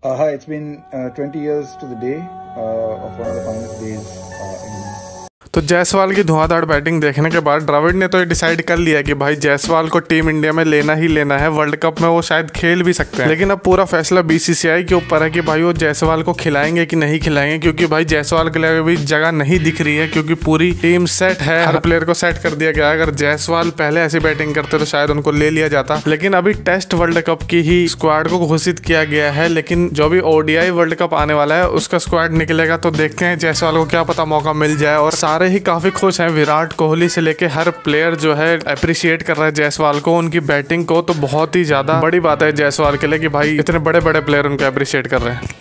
Uh, hi, it's been uh, 20 years to the day uh, of one of the finest days uh, तो जायसवाल की धुआंधार batting देखने के बाद द्रविड़ ने तो ये डिसाइड कर लिया कि भाई जायसवाल को टीम इंडिया में लेना ही लेना है वर्ल्ड कप में वो शायद खेल भी सकते हैं। लेकिन अब पूरा फैसला बीसीसीआई के ऊपर है कि भाई वो जायसवाल को खिलाएँगे कि नहीं खिलाएँगे, क्योंकि भाई जायसवाल के लिए अभी जगह नहीं दिख रही है, क्योंकि पूरी टीम सेट है, हर प्लेयर को सेट कर दिया गया अगर जायसवाल पहले ऐसी बैटिंग करते तो शायद उनको ले लिया जाता। लेकिन अभी टेस्ट वर्ल्ड कप की ही स्क्वाड को घोषित किया गया है, लेकिन जो भी ओडीआई वर्ल्ड कप आने वाला है, उसका स्क्वाड निकलेगा तो देखते हैं जायसवाल को क्या पता मौका मिल जाए और सारे ही काफ़ी खुश हैं विराट कोहली से लेके हर प्लेयर जो है अप्रिशिएट कर रहा है जयसवाल को, उनकी बैटिंग को तो बहुत ही ज़्यादा बड़ी बात है जयसवाल के लिए कि भाई इतने बड़े बड़े प्लेयर उनको अप्रिशिएट कर रहे हैं।